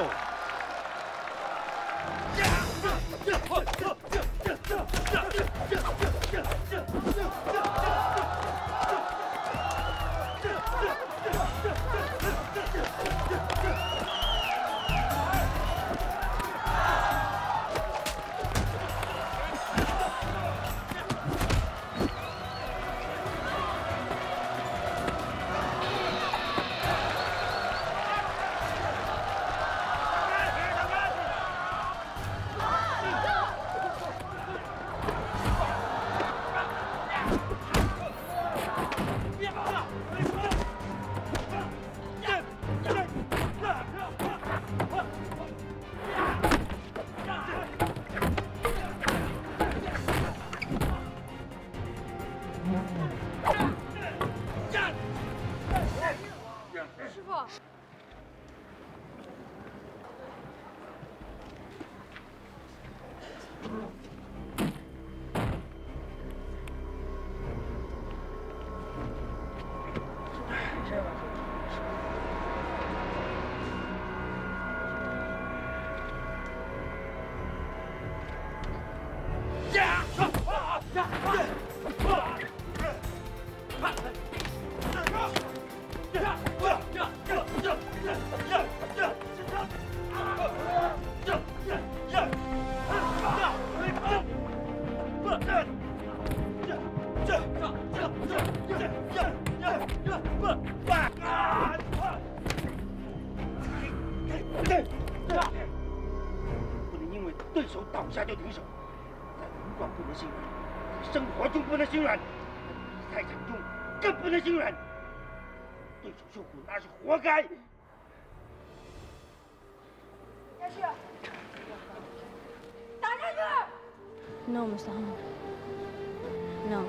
tackle. 傅，不能因为对手倒下就停手，在武馆不能心软，在生活中不能心软，在比赛场中更不能心软。对手受苦那是活该。下去，打下去！No, Mr. Hunt. No.